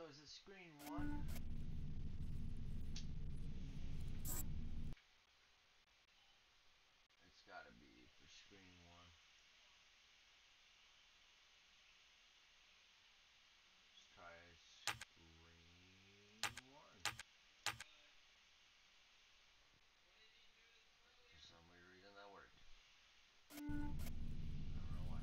so is it screen one? It's gotta be for screen one. Let's try screen one. For some weird reason that worked. I don't know why.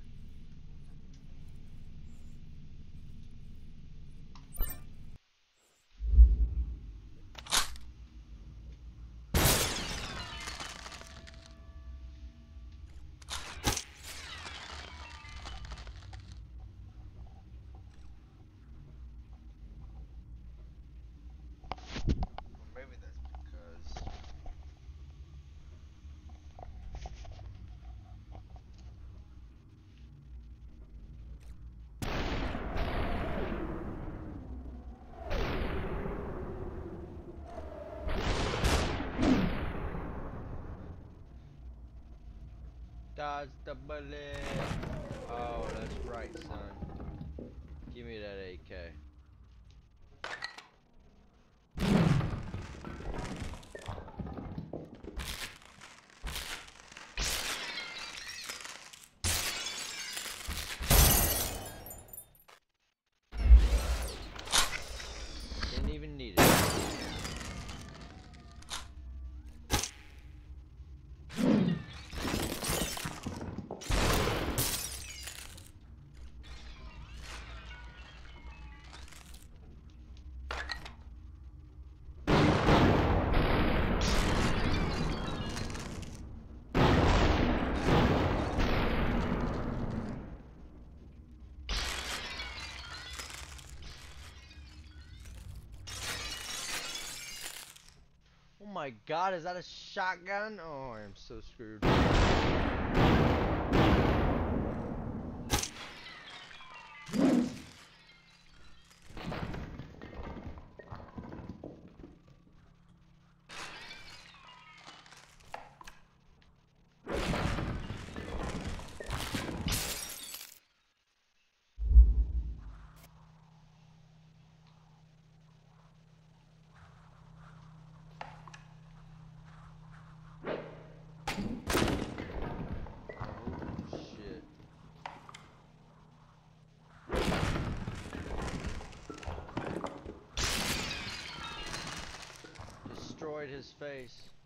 Or maybe that's because Dodge the bullet. Oh, that's right, son. Give me that AK. My god, is that a shotgun? Oh, I am so screwed. His face.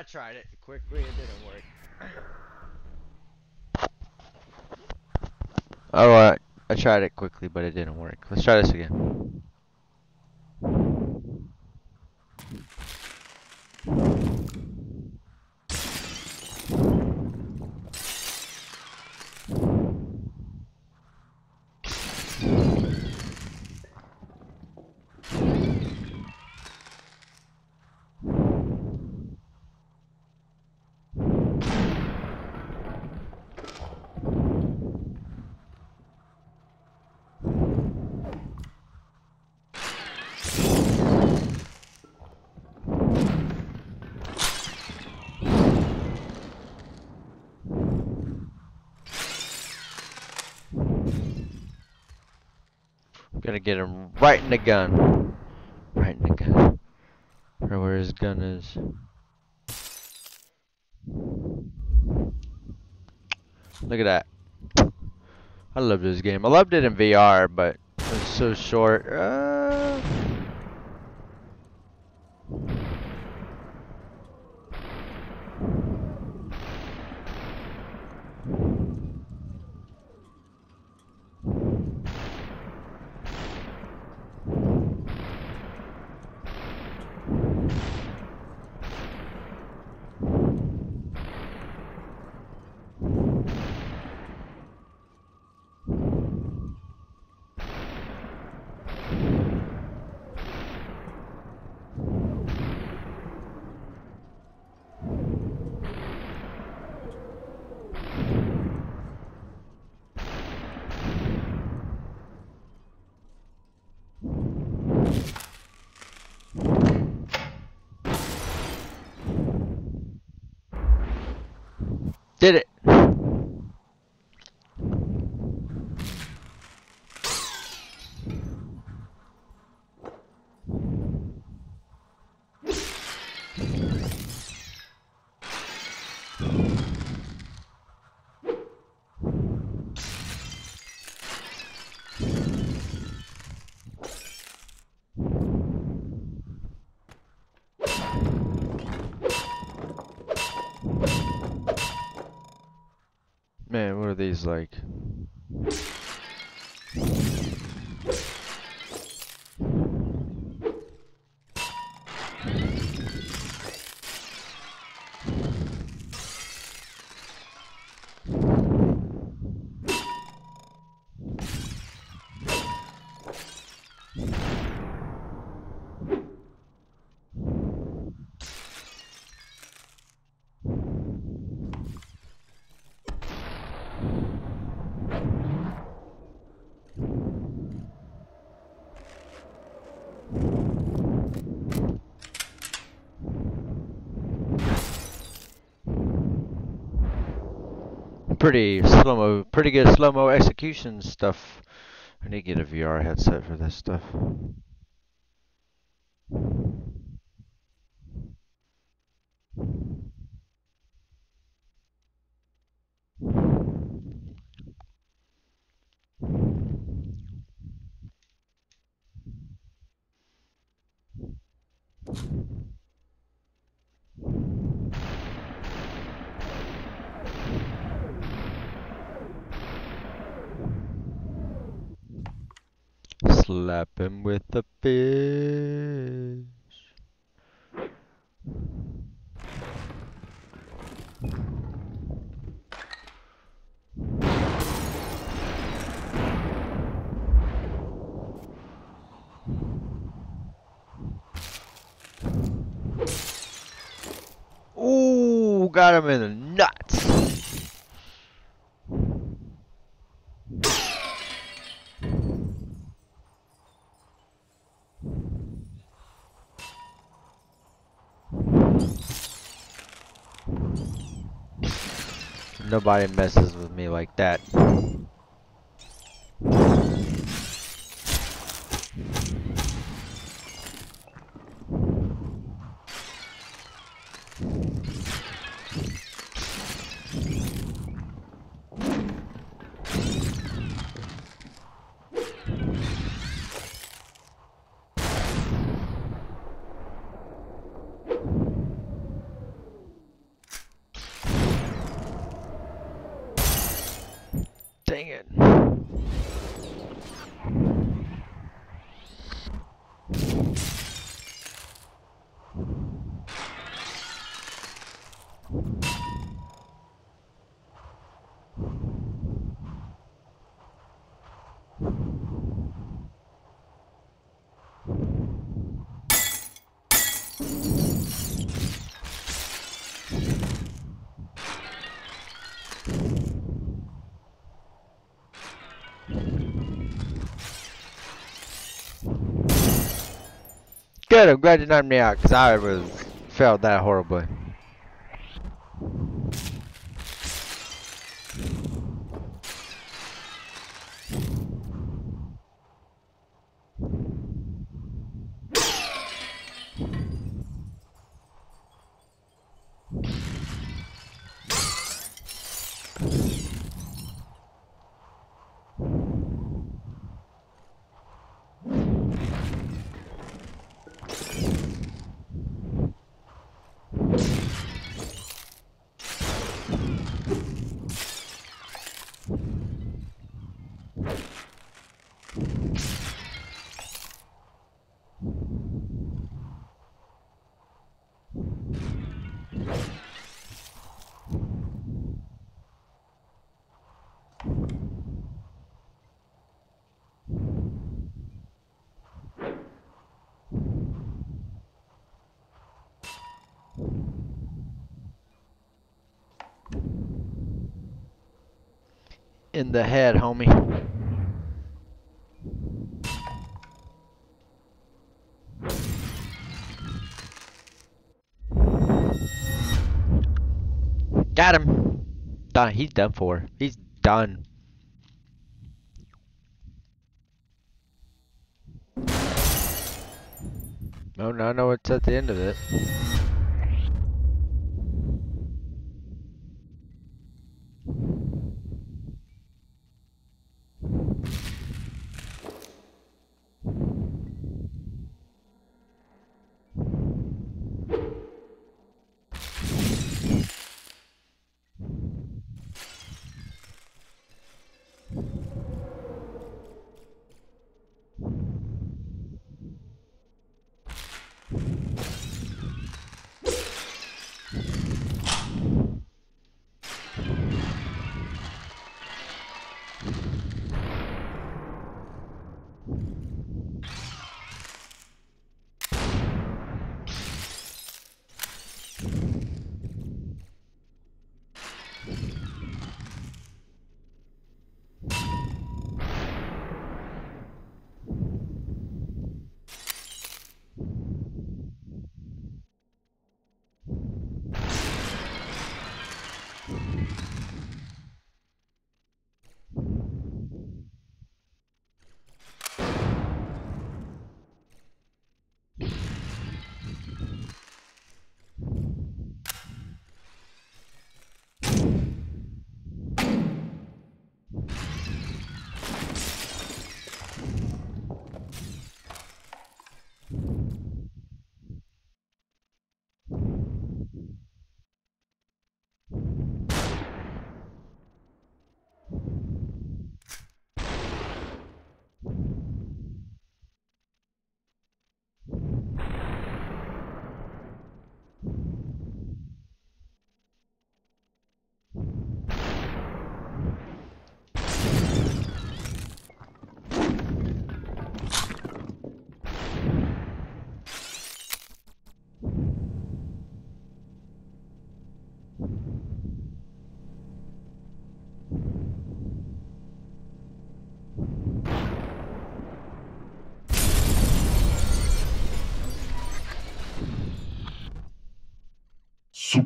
I tried it quickly, it didn't work. Oh, Alright, I tried it quickly, but it didn't work. Let's try this again. Gonna get him right in the gun. Right in the gun. Or where his gun is. Look at that. I love this game. I loved it in VR, but it's so short. Uh... Man, what are these like? Pretty slow mo, pretty good slow mo execution stuff. I need to get a VR headset for this stuff. Slap him with the fish. Ooh, got him in the nuts. Nobody messes with me like that. Dang it. Good, I'm glad you knocked me out, because I was failed that horribly. In the head, homie. Got him. done. He's done for. He's done. Oh, now I know what's at the end of it.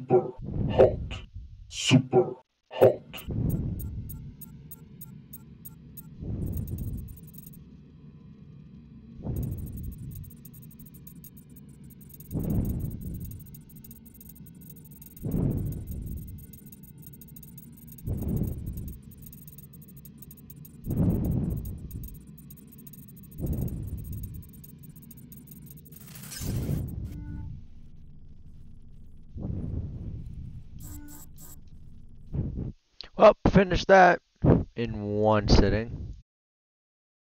Super hot. Super Well, finished that in one sitting.